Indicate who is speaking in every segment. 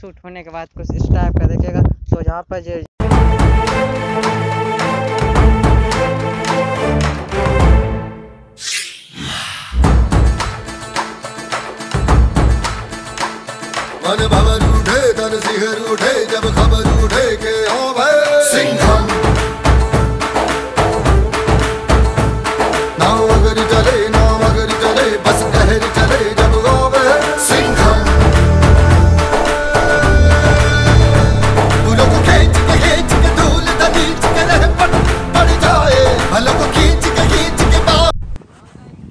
Speaker 1: Shoot होने के बाद कुछ इस टाइप का देखेगा तो यहाँ पर जो
Speaker 2: भवन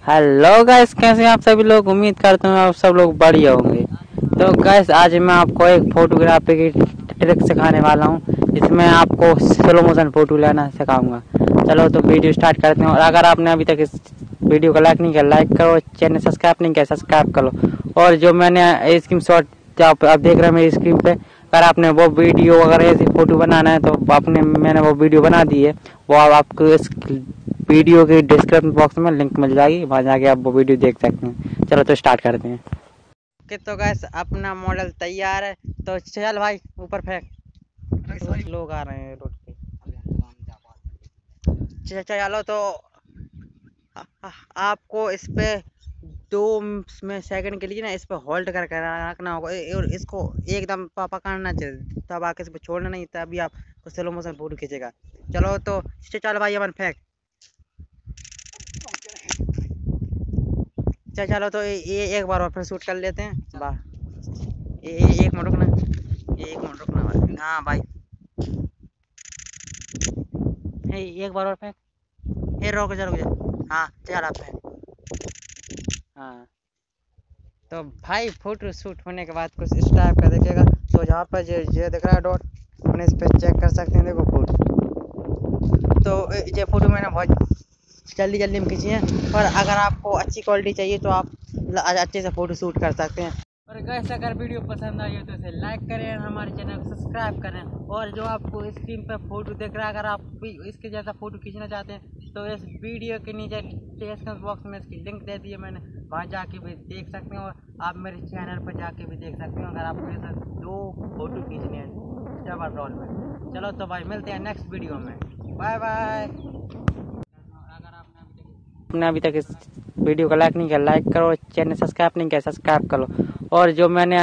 Speaker 1: हेलो गैस कैसे आप सभी लोग? उम्मीद करते हैं आप सब लोग बढ़िया होंगे। तो गैस आज मैं आपको एक फोटोग्राफी की ट्रिक सिखाने वाला हूँ जिसमें आपको स्लो मोशन फ़ोटो लेना सिखाऊँगा। चलो तो वीडियो स्टार्ट करते हैं। और अगर आपने अभी तक इस वीडियो को लाइक नहीं किया लाइक करो चैनल सब्सक्राइब नहीं किया सब्सक्राइब करो। और जो मैंने स्क्रीन शॉट आप, देख रहे हैं मेरी स्क्रीन पर अगर आपने वो वीडियो अगर ऐसी फ़ोटो बनाना है तो आपने मैंने वो वीडियो बना दी है। वो आप, आपको वीडियो के डिस्क्रिप्शन बॉक्स में लिंक मिल जाएगी वहाँ जाके आप वो वीडियो देख सकते हैं। चलो तो स्टार्ट करते हैं। कि तो गैस अपना मॉडल तैयार है। तो चल भाई ऊपर फेंक। लोग आ रहे हैं रोड पे। चलो तो आपको इस पे दो में सेकंड के लिए ना इस पे होल्ड कर कर रखना होगा। और इसको एकदम पकड़ना चाहिए। तब आके इस पे छोड़ना नहीं तभी आप स्लो मोशन फ़ोटो खींचेगा। चलो तो चल भाई अपन फेंक। चल चलो तो ये ये एक बार और फिर शूट कर लेते हैं। वाह। ये ये एक मिनट रुकना। ये एक मिनट रुकना भाई हाँ भाई। ये एक बार और फेंक। ये रुक जा रुक जा। हाँ चल आप फेंक। हाँ। तो भाई फ़ोटो शूट होने के बाद कुछ इस टाइप का दिखेगा। तो यहाँ पर जो ये दिख रहा है डॉट अपने इस पर चेक कर सकते हैं। देखो फ़ोटो तो ये फ़ोटो मैंने बहुत जल्दी जल्दी में खींची है। पर अगर आपको अच्छी क्वालिटी चाहिए तो आप अच्छे से फ़ोटो शूट कर सकते हैं। और गैस अगर वीडियो पसंद आई हो तो इसे लाइक करें हमारे चैनल को सब्सक्राइब करें। और जो आपको स्क्रीन पर फ़ोटो देख रहा है, अगर आप भी इसके जैसा फ़ोटो खींचना चाहते हैं तो इस वीडियो के नीचे डिस्क्रिप्शन बॉक्स में इसकी लिंक दे दी है मैंने। वहाँ जाके भी देख सकते हैं और आप मेरे चैनल पर जाके भी देख सकते हैं, अगर आपको ऐसा दो फ़ोटो खींचने हैं डबल रोल में। चलो तो भाई, मिलते हैं नेक्स्ट वीडियो में। बाय बाय आपने अभी तक इस वीडियो को लाइक नहीं किया, लाइक करो, चैनल सब्सक्राइब नहीं किया, सब्सक्राइब करो और जो मैंने